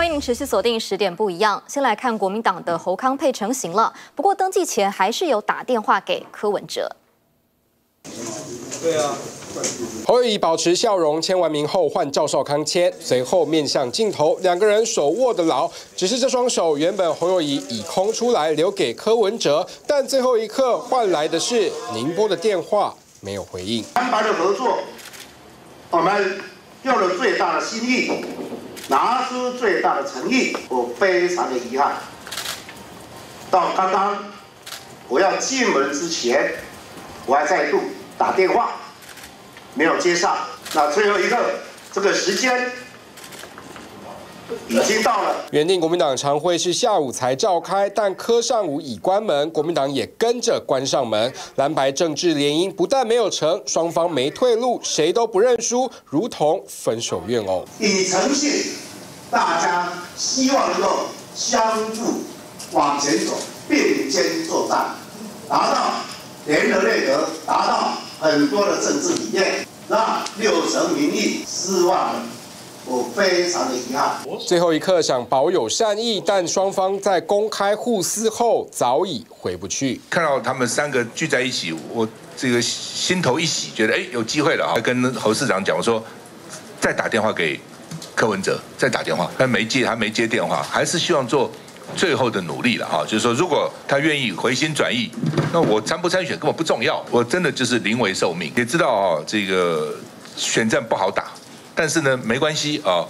欢迎您持续锁定十点不一样。先来看国民党的侯康配成型了，不过登记前还是有打电话给柯文哲。对啊。侯友谊保持笑容，签完名后换赵少康签，随后面向镜头，两个人手握得牢。只是这双手原本侯友谊已空出来留给柯文哲，但最后一刻换来的是宁波的电话，没有回应。安排的合作，我们用了最大的心意，拿出最大的诚意，我非常的遗憾。到刚刚我要进门之前，我还再度打电话。没有接上，那最后一个这个时间已经到了。原定国民党常会是下午才召开，但柯上武已关门，国民党也跟着关上门。蓝白政治联姻不但没有成，双方没退路，谁都不认输，如同分手怨偶。以诚信，大家希望能够相互往前走，并肩作战，达到联合内阁，达到。很多的政治理念让六成民意失望了，我非常的遗憾。最后一刻想保有善意，但双方在公开互撕后早已回不去。看到他们三个聚在一起，我这个心头一喜，觉得哎有机会了啊！跟侯市长讲，我说再打电话给柯文哲，在打电话，但没接，他没接电话，还是希望做。最后的努力了哈，就是说，如果他愿意回心转意，那我参不参选根本不重要，我真的就是临危受命。也知道啊，这个选战不好打，但是呢，没关系啊，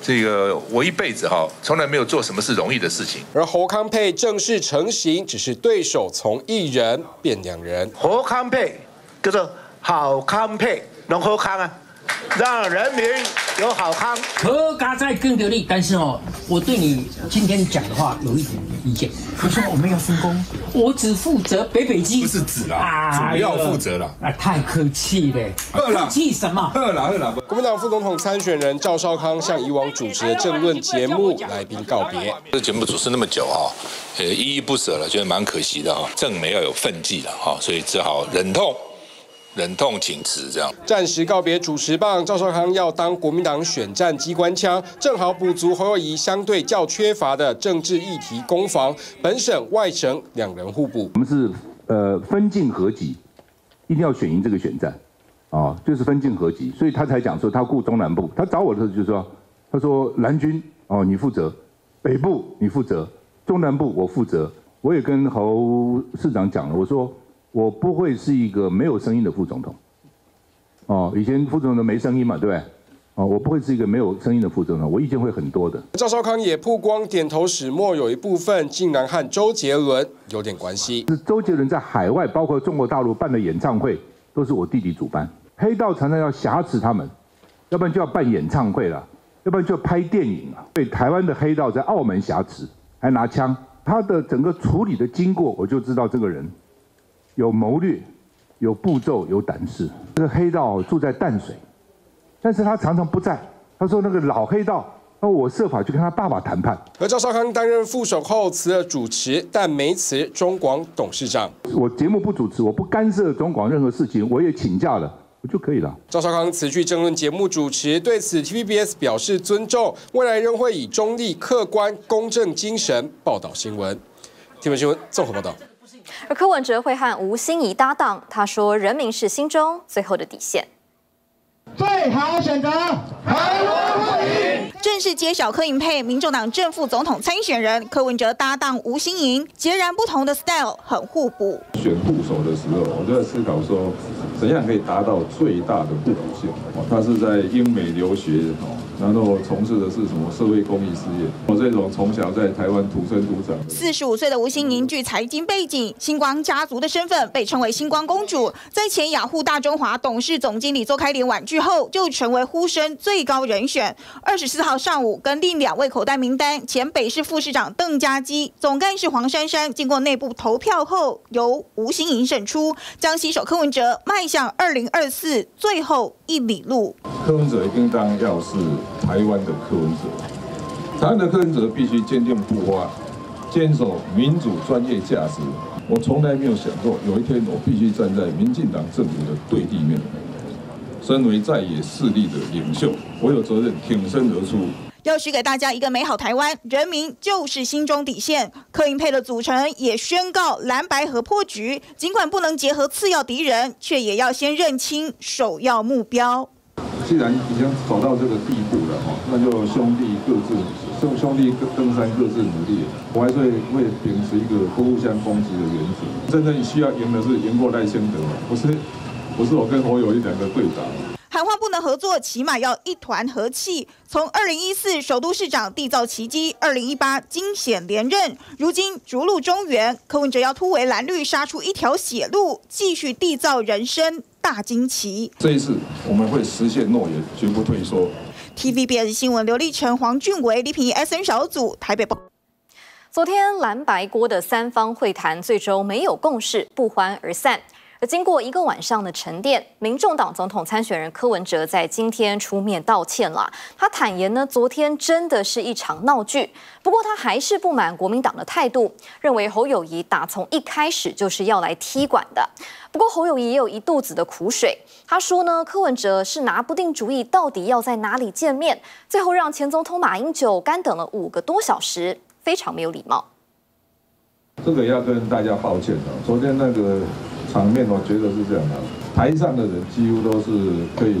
这个我一辈子哈，从来没有做什么是容易的事情。而侯康配正式成型，只是对手从一人变两人。侯康配叫做好康配，能侯康啊。让人民有好康，何家在更得力。但是哦，我对你今天讲的话有一点意见。可是我们要分工，我只负责北北基，不是指啊，主要负责了。啊，太客气了，客气什么？喝了喝了。国民党副总统参选人赵少康向以往主持的政论节目来宾告别。这节目主持那么久哈，呃，依依不舍了，觉得蛮可惜的哈。政媒要有奋际了哈，所以只好忍痛。忍痛请辞，这样暂时告别主持棒。赵少康要当国民党选战机关枪，正好补足侯友谊相对较缺乏的政治议题攻防。本省外省两人互补。我们是呃分进合集，一定要选赢这个选战啊，就是分进合集，所以他才讲说他顾中南部。他找我的时候就说，他说蓝军哦你负责，北部你负责，中南部我负责。我也跟侯市长讲了，我说。我不会是一个没有声音的副总统，哦，以前副总统没声音嘛，对不对？哦，我不会是一个没有声音的副总统，我意见会很多的。赵少康也曝光点头始末，有一部分竟然和周杰伦有点关系。是周杰伦在海外，包括中国大陆办的演唱会，都是我弟弟主办。黑道常常要挟持他们，要不然就要办演唱会了，要不然就要拍电影了。对台湾的黑道在澳门挟持，还拿枪，他的整个处理的经过，我就知道这个人。有谋略，有步骤，有胆识。这个黑道住在淡水，但是他常常不在。他说那个老黑道，那我设法去跟他爸爸谈判。而赵少康担任副手后辞了主持，但没辞中广董事长。我节目不主持，我不干涉中广任何事情，我也请假了，我就可以了。赵少康辞去争论节目主持，对此 TVBS 表示尊重，未来仍会以中立、客观、公正精神报道新闻。天闻新闻综合报道。而柯文哲会和吴欣怡搭档，他说：“人民是心中最后的底线。”最好选择台湾会赢。正式揭晓柯银配，民众党正副总统参选人柯文哲搭档吴欣盈，截然不同的 style，很互补。选副手的时候，我就在思考说，怎样可以达到最大的互补性？他是在英美留学哦。然后从事的是什么社会公益事业？我这种从小在台湾土生土长。四十五岁的吴欣盈具财经背景，星光家族的身份被称为星光公主。在前雅虎大中华董事总经理周开莲婉拒后，就成为呼声最高人选。二十四号上午，跟另两位口袋名单前北市副市长邓家基、总干事黄珊珊经过内部投票后，由吴欣盈胜出，将携手柯文哲迈向二零二四最后一里路。柯文哲一定当要是。台湾的柯文哲，台湾的柯文哲必须坚定不发，坚守民主专业价值。我从来没有想过有一天我必须站在民进党政府的对立面。身为在野势力的领袖，我有责任挺身而出。要许给大家一个美好台湾，人民就是心中底线。柯银配的组成也宣告蓝白合破局，尽管不能结合次要敌人，却也要先认清首要目标。既然已经走到这个地那就兄弟各自兄兄弟登山各自努力。我还是会秉持一个不互相攻击的原则。真正需要赢的是赢过赖先德，不是不是我跟侯友谊两个队长。喊话不能合作，起码要一团和气。从二零一四首都市长缔造奇迹，二零一八惊险连任，如今逐鹿中原，柯文哲要突围蓝绿，杀出一条血路，继续缔造人生大惊奇。这一次我们会实现诺言，绝不退缩。TVBS 新闻刘立成、黄俊伟、李平、SN 小组台北报。昨天蓝白锅的三方会谈最终没有共识，不欢而散。而经过一个晚上的沉淀，民众党总统参选人柯文哲在今天出面道歉了。他坦言呢，昨天真的是一场闹剧。不过他还是不满国民党的态度，认为侯友谊打从一开始就是要来踢馆的。不过侯友谊也有一肚子的苦水，他说呢，柯文哲是拿不定主意，到底要在哪里见面，最后让前总统马英九干等了五个多小时，非常没有礼貌。这个要跟大家抱歉的，昨天那个。场面我觉得是这样的，台上的人几乎都是可以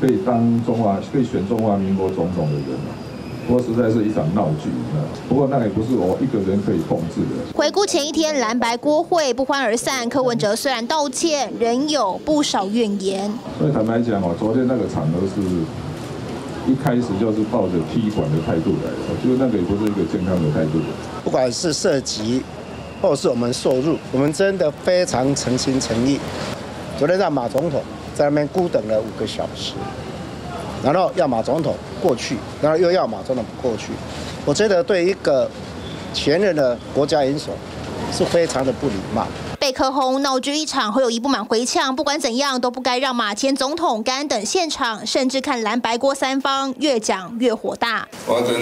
可以当中华可以选中华民国总统的人不过实在是一场闹剧，不过那也不是我一个人可以控制的。回顾前一天蓝白郭会不欢而散，柯文哲虽然道歉，仍有不少怨言。所以坦白讲哦，昨天那个场合是一开始就是抱着踢馆的态度来的，我觉得那个也不是一个健康的态度。不管是涉及。或是我们受入，我们真的非常诚心诚意。昨天让马总统在那边孤等了五个小时，然后要马总统过去，然后又要马总统过去，我觉得对一个前任的国家元首是非常的不礼貌。贝克轰闹剧一场，会有一不满回呛，不管怎样都不该让马前总统干等现场，甚至看蓝白锅三方越讲越火大。我要跟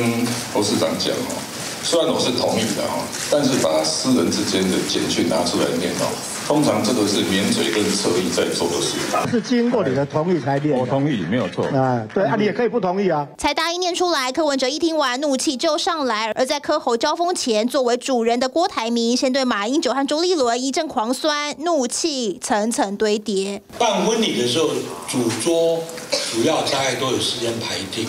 侯市长讲哦。虽然我是同意的哈，但是把私人之间的简讯拿出来念哦，通常这个是免嘴跟侧翼在做的事。是经过你的同意才念。我同意，没有错。啊，对啊，你也可以不同意啊。才答应念出来，柯文哲一听完，怒气就上来。而在柯侯交锋前，作为主人的郭台铭先对马英九和朱立伦一阵狂酸，怒气层层堆叠。办婚礼的时候，主桌主要大概都有时间排定。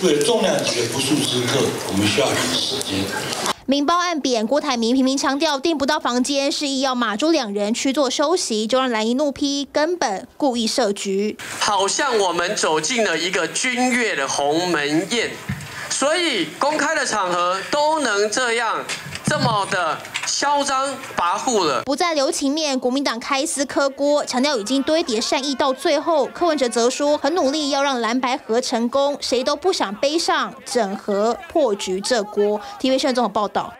为了重量级的不速之客，我们需要点时间。明报暗贬郭台铭频频强调订不到房间，示意要马朱两人去做休息，就让蓝营怒批根本故意设局。好像我们走进了一个君悦的鸿门宴，所以公开的场合都能这样。这么的嚣张跋扈了，不再留情面。国民党开撕磕锅，强调已经堆叠善意到最后。柯文哲则说，很努力要让蓝白合成功，谁都不想背上整合破局这锅。TV 新闻综合报道。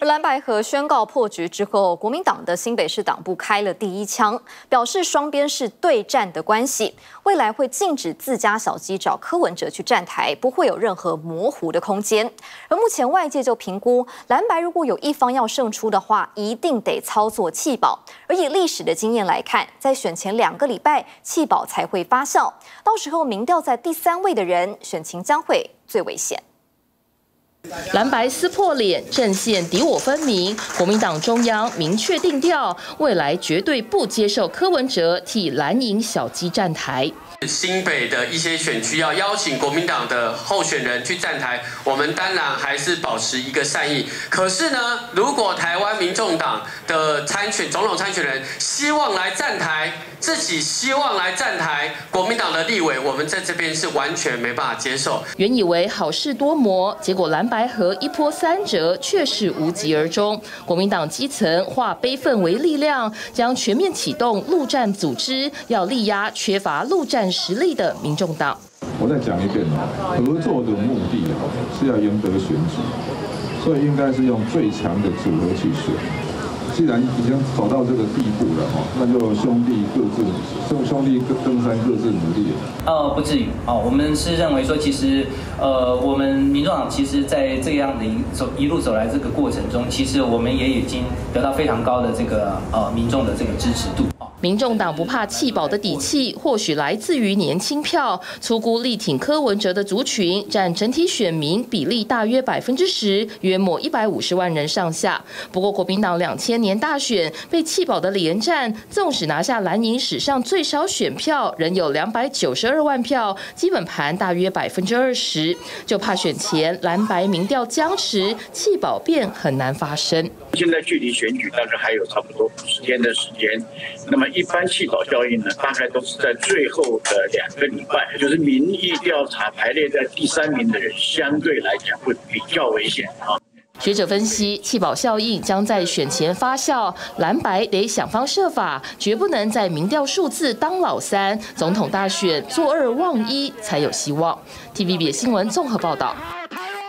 而蓝白河宣告破局之后，国民党的新北市党部开了第一枪，表示双边是对战的关系，未来会禁止自家小鸡找柯文哲去站台，不会有任何模糊的空间。而目前外界就评估，蓝白如果有一方要胜出的话，一定得操作弃保。而以历史的经验来看，在选前两个礼拜弃保才会发酵，到时候民调在第三位的人，选情将会最危险。蓝白撕破脸，阵线敌我分明。国民党中央明确定调，未来绝对不接受柯文哲替蓝营小鸡站台。新北的一些选区要邀请国民党的候选人去站台，我们当然还是保持一个善意。可是呢，如果台湾民众党的参选总统参选人希望来站台，自己希望来站台，国民党的立委，我们在这边是完全没办法接受。原以为好事多磨，结果蓝白河一波三折，却是无疾而终。国民党基层化悲愤为力量，将全面启动陆战组织，要力压缺乏陆战。实力的民众党，我再讲一遍哦，合作的目的哦是要赢得选举，所以应该是用最强的组合去选。既然已经走到这个地步了哈，那就兄弟各自兄兄弟各登山各自努力。呃，不至于哦，我们是认为说，其实呃，我们民众党其实在这样的一走一路走来这个过程中，其实我们也已经得到非常高的这个呃民众的这个支持度。民众党不怕弃保的底气，或许来自于年轻票。粗估力挺柯文哲的族群，占整体选民比例大约百分之十，约莫一百五十万人上下。不过，国民党两千年年大选被弃保的连战，纵使拿下蓝营史上最少选票，仍有两百九十二万票，基本盘大约百分之二十。就怕选前蓝白民调僵持，弃保变很难发生。现在距离选举大概还有差不多五十天的时间，那么一般弃保效应呢，大概都是在最后的两个礼拜，就是民意调查排列在第三名的人，相对来讲会比较危险啊。学者分析，弃保效应将在选前发酵，蓝白得想方设法，绝不能在民调数字当老三，总统大选坐二望一才有希望。TVB 新闻综合报道。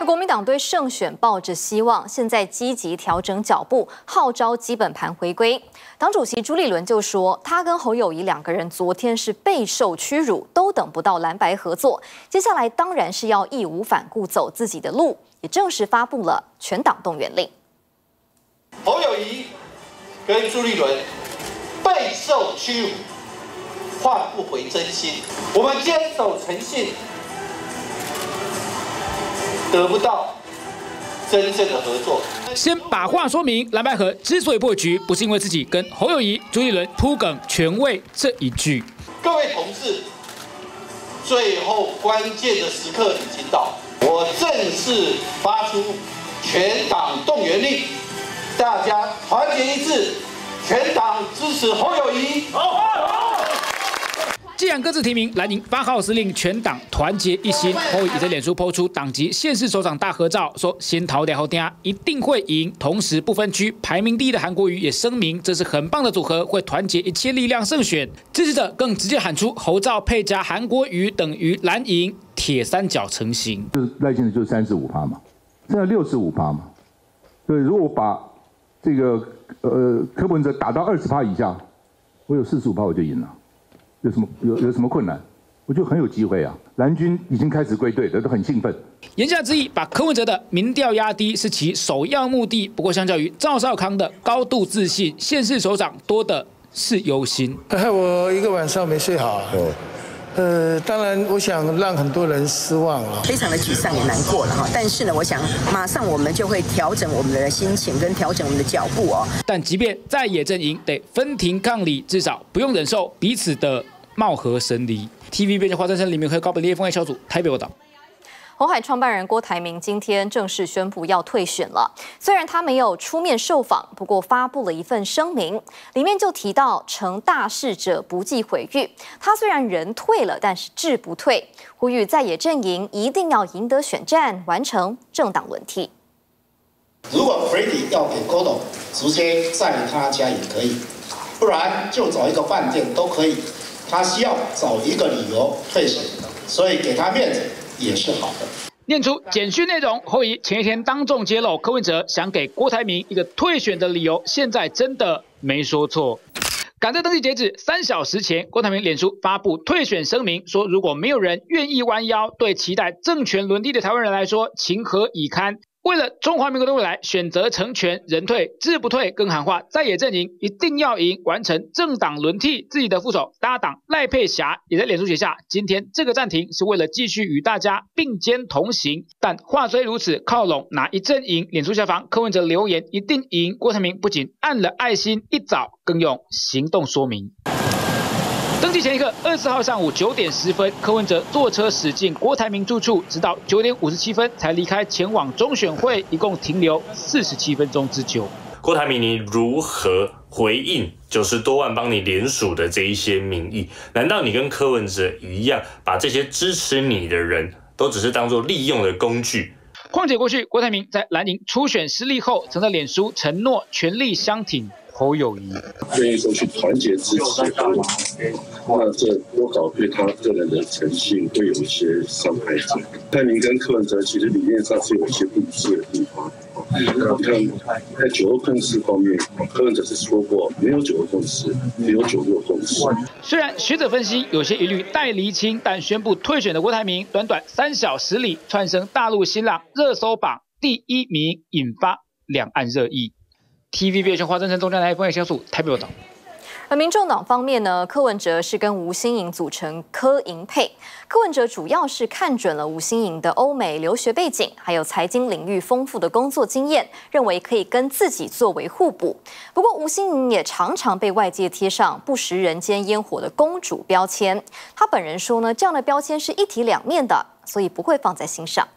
国民党对胜选抱着希望，现在积极调整脚步，号召基本盘回归。党主席朱立伦就说，他跟侯友谊两个人昨天是备受屈辱，都等不到蓝白合作，接下来当然是要义无反顾走自己的路，也正式发布了全党动员令。侯友谊跟朱立伦备受屈辱，换不回真心，我们坚守诚信。得不到真正的合作。先把话说明，蓝白河之所以破局，不是因为自己跟侯友谊、朱立伦铺梗权位这一句。各位同志，最后关键的时刻已经到，我正式发出全党动员令，大家团结一致，全党支持侯友谊。好既然各自提名，蓝营发号施令，全党团结一心。侯友宜在脸书抛出党籍县市首长大合照，说先逃掉后听，一定会赢。同时不分区排名第一的韩国瑜也声明，这是很棒的组合，会团结一切力量胜选。支持者更直接喊出侯照配加韩国瑜等于蓝营铁三角成型。就是赖清德就是三十五趴嘛，现在六十五趴嘛。对，如果把这个呃柯文哲打到二十趴以下，我有四十五趴我就赢了。有什么有有什么困难？我觉得很有机会啊！蓝军已经开始归队了，都很兴奋。言下之意，把柯文哲的民调压低是其首要目的。不过，相较于赵少康的高度自信，现市首长多的是忧心。我一个晚上没睡好。呃，当然，我想让很多人失望了，非常的沮丧也难过了哈。但是呢，我想马上我们就会调整我们的心情，跟调整我们的脚步哦。但即便在野阵营得分庭抗礼，至少不用忍受彼此的貌合神离。TVB 的华生生李明和高本烈风爱小组台北报道。红海创办人郭台铭今天正式宣布要退选了。虽然他没有出面受访，不过发布了一份声明，里面就提到“成大事者不计毁誉”。他虽然人退了，但是志不退，呼吁在野阵营一定要赢得选战，完成政党轮替。如果 Freddie 要给郭董直接在他家也可以，不然就找一个饭店都可以。他需要找一个理由退选，所以给他面子。也是好的。念出简讯内容，后以前一天当众揭露柯文哲想给郭台铭一个退选的理由，现在真的没说错。赶在登记截止三小时前，郭台铭脸书发布退选声明，说如果没有人愿意弯腰，对期待政权轮替的台湾人来说，情何以堪？为了中华民国的未来，选择成全人退志不退，更喊话在野阵营一定要赢，完成政党轮替。自己的副手搭档赖佩霞也在脸书写下：今天这个暂停是为了继续与大家并肩同行。但话虽如此，靠拢哪一阵营？脸书下方柯文哲留言一定赢。郭台铭不仅按了爱心一早，更用行动说明。登记前一刻，二十号上午九点十分，柯文哲坐车驶进郭台铭住处，直到九点五十七分才离开，前往中选会，一共停留四十七分钟之久。郭台铭，你如何回应九十多万帮你联署的这一些民意？难道你跟柯文哲一样，把这些支持你的人都只是当做利用的工具？况且过去郭台铭在蓝营初选失利后，曾在脸书承诺全力相挺。侯友谊愿意说去团结支持，那这多少对他个人的诚信会有一些伤害。但您跟柯文哲其实理念上是有一些不一致的地方。在九二共识方面，柯文哲是说过没有九二共识，只有九六共识。虽然学者分析有些疑虑待厘清，但宣布退选的郭台铭，短短三小时里窜升大陆新浪热搜榜第一名，引发两岸热议。TVB 全华真城中央台风险小组台北报道。而民众党方面呢，柯文哲是跟吴新颖组成柯银配。柯文哲主要是看准了吴新颖的欧美留学背景，还有财经领域丰富的工作经验，认为可以跟自己作为互补。不过吴新颖也常常被外界贴上不食人间烟火的公主标签。他本人说呢，这样的标签是一体两面的，所以不会放在心上。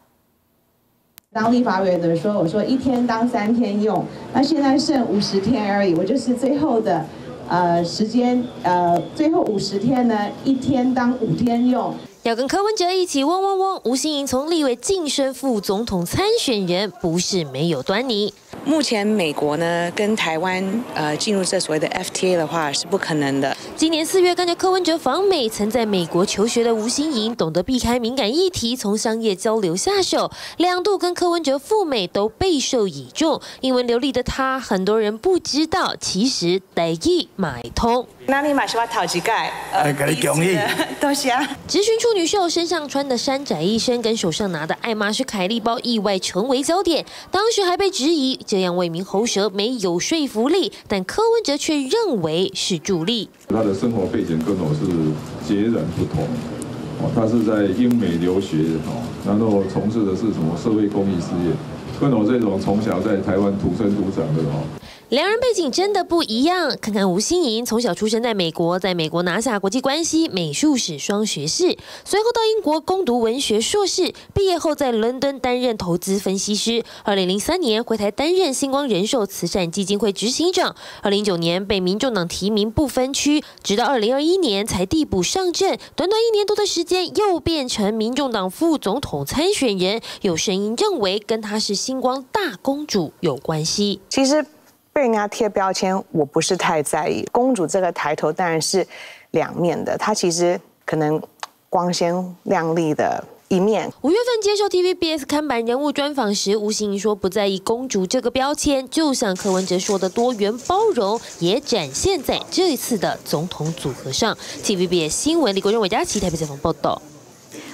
当立法委员的时候，我说一天当三天用，那现在剩五十天而已，我就是最后的。呃，时间呃，最后五十天呢，一天当五天用。要跟柯文哲一起嗡嗡嗡，吴欣颖从立委晋升副总统参选人，不是没有端倪。目前美国呢跟台湾呃进入这所谓的 FTA 的话是不可能的。今年四月跟着柯文哲访美，曾在美国求学的吴欣颖懂得避开敏感议题，从商业交流下手，两度跟柯文哲赴美都备受倚重。英文流利的他，很多人不知道，其实得意买通。哪里买什么陶吉盖？呃，给你讲义。多谢。直询处女秀身上穿的山寨一身，跟手上拿的爱马仕凯利包意外成为焦点，当时还被质疑。这样为民喉舌没有说服力，但柯文哲却认为是助力。他的生活背景跟我是截然不同，哦，他是在英美留学，哦，然后从事的是什么社会公益事业，跟我这种从小在台湾土生土长的，哦。两人背景真的不一样。看看吴欣颖，从小出生在美国，在美国拿下国际关系、美术史双学士，随后到英国攻读文学硕士，毕业后在伦敦担任投资分析师。二零零三年回台担任星光人寿慈善基金会执行长。二零一九年被民众党提名不分区，直到二零二一年才递补上阵。短短一年多的时间，又变成民众党副总统参选人。有声音认为跟他是星光大公主有关系。其实。被人家贴标签，我不是太在意。公主这个抬头当然是两面的，她其实可能光鲜亮丽的一面。五月份接受 TVBS 看板人物专访时，吴欣颖说不在意公主这个标签，就像柯文哲说的多元包容，也展现在这次的总统组合上。TVBS 新闻李国仁、韦佳琪台北采访报道。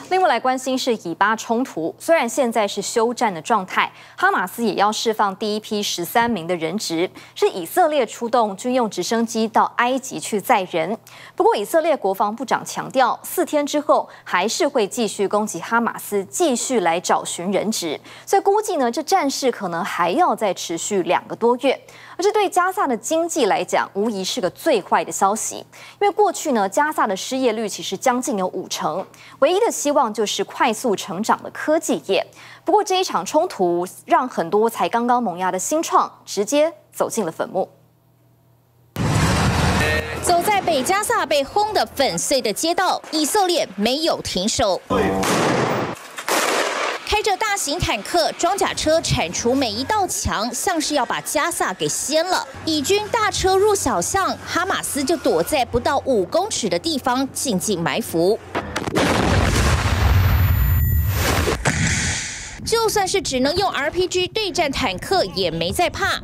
另外来关心是以巴冲突，虽然现在是休战的状态，哈马斯也要释放第一批十三名的人质，是以色列出动军用直升机到埃及去载人。不过以色列国防部长强调，四天之后还是会继续攻击哈马斯，继续来找寻人质，所以估计呢，这战事可能还要再持续两个多月。而这对加萨的经济来讲，无疑是个最坏的消息。因为过去呢，加萨的失业率其实将近有五成，唯一的希望就是快速成长的科技业。不过这一场冲突，让很多才刚刚萌芽的新创直接走进了坟墓。走在北加萨被轰得粉碎的街道，以色列没有停手。开着大型坦克、装甲车铲除每一道墙，像是要把加萨给掀了。以军大车入小巷，哈马斯就躲在不到五公尺的地方静静埋伏。就算是只能用 RPG 对战坦克，也没在怕。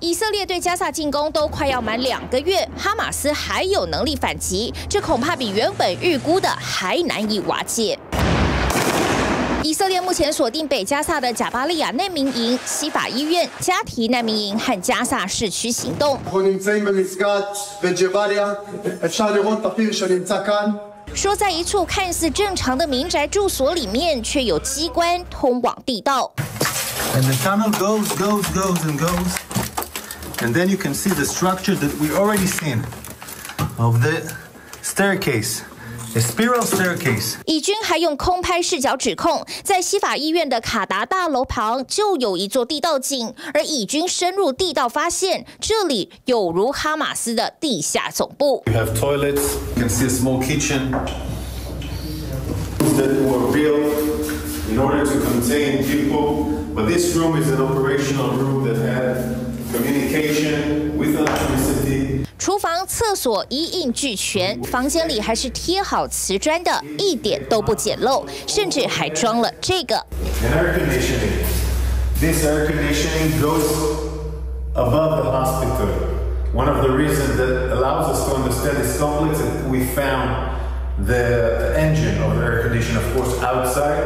以色列对加萨进攻都快要满两个月，哈马斯还有能力反击，这恐怕比原本预估的还难以瓦解。以色列目前锁定北加萨的贾巴利亚难民营、西法医院、加提难民营和加萨市区行动。说在一处看似正常的民宅住所里面，却有机关通往地道。And then you can see the structure that we already seen of the staircase. A spiral staircase. 以军还用空拍视角指控，在西法医院的卡达大楼旁就有一座地道井，而以军深入地道发现，这里有如哈马斯的地下总部。We have toilets. You can see a small kitchen that were built in order to contain people. But this room is an operational room that had communication with electricity. 厨房、厕所一应俱全，房间里还是贴好瓷砖的，一点都不简陋，甚至还装了这个。This air conditioning goes above the hospital. One of the reasons that allows us to understand this complex is we found the engine of the air conditioner, of course, outside.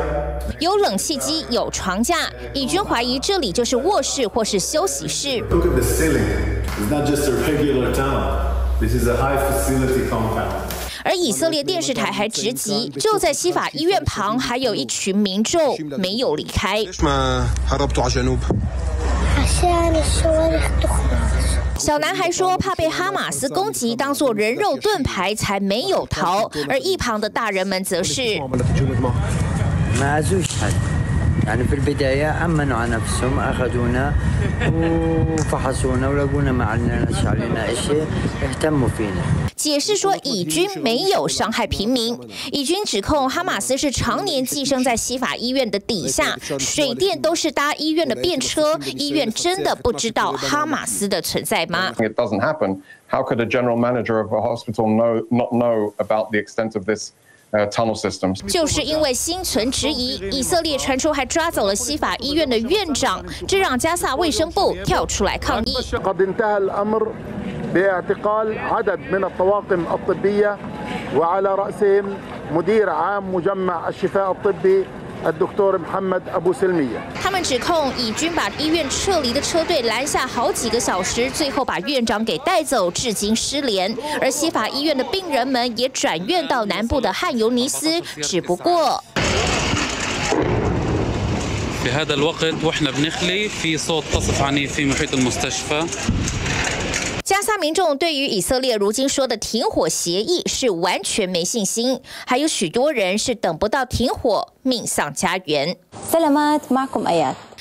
有冷气机，有床架。以军怀疑这里就是卧室或是休息室。Look at the ceiling. It's not just a regular tunnel. This is a high facility compound. 而以色列电视台还直击，就在西法医院旁，还有一群民众没有离开。小男孩说，怕被哈马斯攻击，当做人肉盾牌，才没有逃。而一旁的大人们则是。يعني في البداية أمنوا على نفسهم أخذونا وفحصونا ولقونا ما علينا علينا شيء اهتموا فينا 解释说，以军没有伤害平民。以军指控哈马斯是常年寄生在西法医院的底下，水电都是搭医院的便车。医院真的不知道哈马斯的存在吗？It doesn't happen. How could a general manager of a hospital know not know about the extent of this? 就是因为心存质疑，以色列传出还抓走了西法医院的院长，这让加萨卫生部跳出来抗议。他们指控以军把医院撤离的车队拦下好几个小时，最后把院长给带走，至今失联。而西法医院的病人们也转院到南部的汉尤尼斯，只不过。加沙民众对于以色列如今说的停火协议是完全没信心，还有许多人是等不到停火，命丧家园。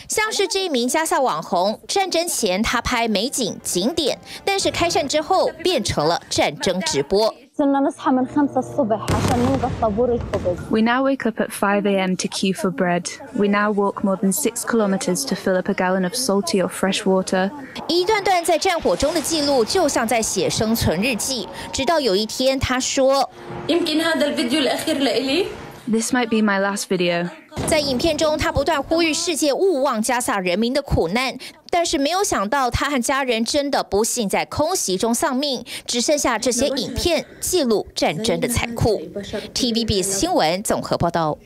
像是这一名加萨网红，战争前他拍美景景点，但是开战之后变成了战争直播。We now wake up at 5 a.m. to queue for bread. We now walk more than six kilometers to fill up a gallon of salty or fresh water. 一段段在战火中的记录，就像在写生存日记。直到有一天，他说。This might be my last video. 在影片中，他不断呼吁世界勿忘加萨人民的苦难， 但是没有想到，他和家人真的不幸在空袭中丧命，只剩下这些影片记录战争的残酷。TVB 新闻综合报道。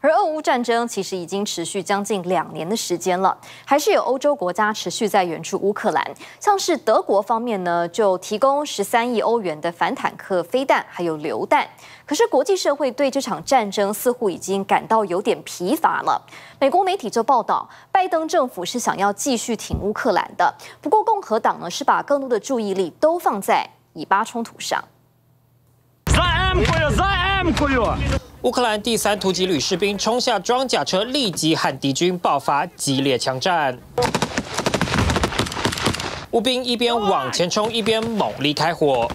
而俄乌战争其实已经持续将近两年的时间了，还是有欧洲国家持续在援助乌克兰。像是德国方面呢，就提供十三亿欧元的反坦克飞弹，还有榴弹。可是国际社会对这场战争似乎已经感到有点疲乏了。美国媒体就报道，拜登政府是想要继续挺乌克兰的，不过共和党呢是把更多的注意力都放在以巴冲突上。乌克兰第三突击旅士兵冲下装甲车，立即和敌军爆发激烈枪战。乌兵一边往前冲，一边猛力开火。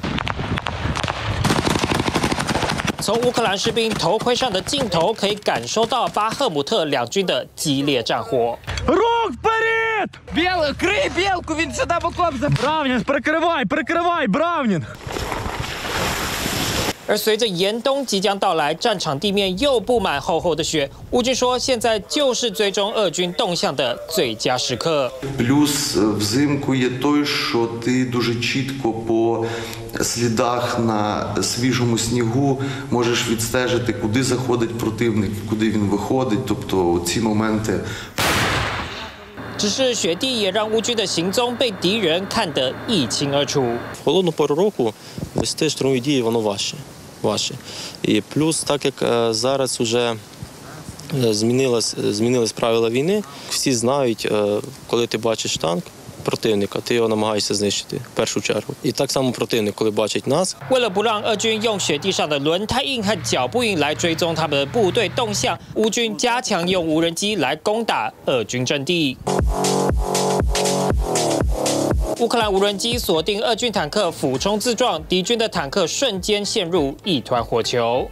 从乌克兰士兵头盔上的镜头可以感受到巴赫姆特两军的激烈战火。而随着严冬即将到来，战场地面又布满厚厚的雪。乌军说，现在就是追踪俄军动向的最佳时刻。Плюс взимку є той, що ти дуже чітко по слідах на свіжому снігу можеш відстежити, куди заходить противник, куди він виходить. Тобто ці моменти. 只是雪地也让乌军的行踪被敌人看得一清二楚。Холодну пору року вести штурмові дії воно важче. Ваші. І плюс, так як зараз вже змінилось, змінились правила війни, всі знають, коли ти бачиш танк противника, ти його намагаєшся знищити в першу чергу. І так само противник, коли бачить нас. 乌。克兰无人机锁定俄军坦克，俯冲自撞，敌军的坦克瞬间陷入一团火球。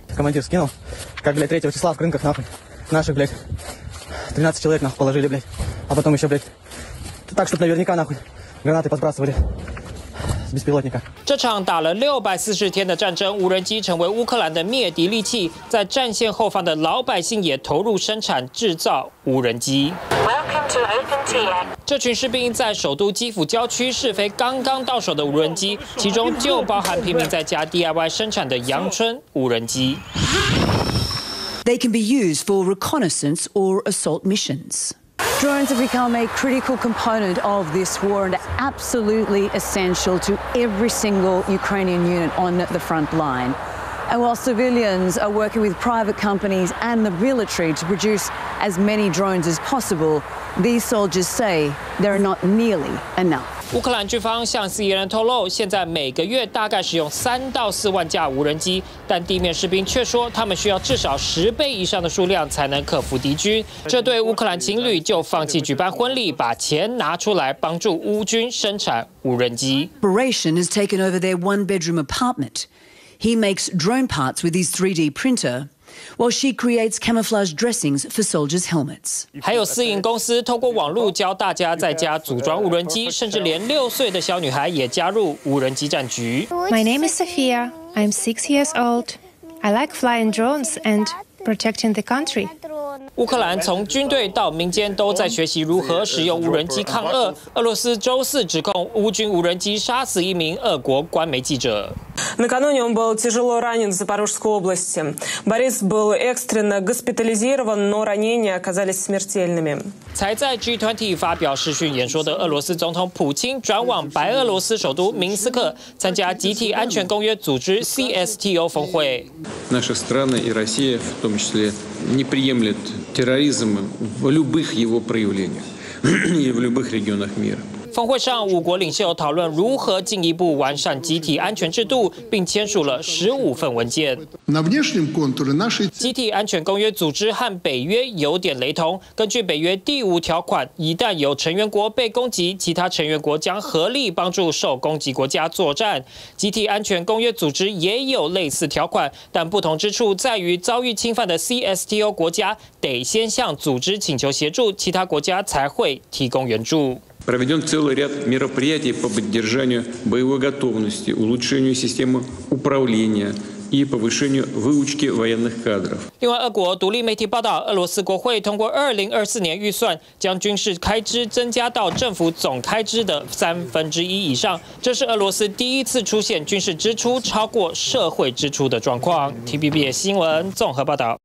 беспилотника. 这场打了六百四十天的战争，无人机成为乌克兰的灭敌利器，在战线后方的老百姓也投入生产制造无人机。这群士兵在首都基辅郊区试飞刚刚到手的无人机，其中就包含平民在家 DIY 生产的阳春无人机。They can be used for reconnaissance or assault missions. Drones have become a critical component of this war and absolutely essential to every single Ukrainian unit on the front line. And while civilians are working with private companies and the military to produce as many drones as possible, these soldiers say there are not nearly enough. 乌克兰军方向 CNN 透露，现在每个月大概使用三到四万架无人机，但地面士兵却说他们需要至少十倍以上的数量才能克服敌军。这对乌克兰情侣就放弃举办婚礼，把钱拿出来帮助乌军生产无人机。Operation has taken over their one-bedroom apartment. He makes drone parts with his 3D printer, while she creates camouflage dressings for soldiers' helmets. 还有私营公司透过网络教大家在家组装无人机，甚至连六岁的小女孩也加入无人机战局。My name is Sophia. I'm six years old. I like flying drones and protecting the country. 乌克兰从军队到民间都在学习如何使用无人机抗俄。俄罗斯周四指控乌军无人机杀死一名俄国官媒记者。 Накануне он был тяжело ранен в Запорожской области. Борис был экстренно госпитализирован, но ранения оказались смертельными. 才在 G20 发表视讯演说的俄罗斯总统普京转往白俄罗斯首都明斯克参加集体安全公约组织 CSTO 峰会。Наши страны и Россия в том числе не приемлет терроризм в любых его проявлениях и в любых регионах мира. 峰会上，五国领袖讨论如何进一步完善集体安全制度，并签署了十五份文件。集体安全公约组织和北约有点雷同。根据北约第五条款，一旦有成员国被攻击，其他成员国将合力帮助受攻击国家作战。集体安全公约组织也有类似条款，但不同之处在于，遭遇侵犯的 CSTO 国家得先向组织请求协助，其他国家才会提供援助。Проведен целый ряд мероприятий по поддержанию боевой готовности, улучшению системы управления и повышению выучки военных кадров. 另外，俄国独立媒体报道，俄罗斯国会通过2024年预算，将军事开支增加到政府总开支的三分之一以上。这是俄罗斯第一次出现军事支出超过社会支出的状况。TVB 新闻综合报道。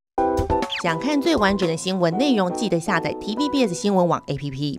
想看最完整的新闻内容，记得下载 TVBS 新闻网 APP。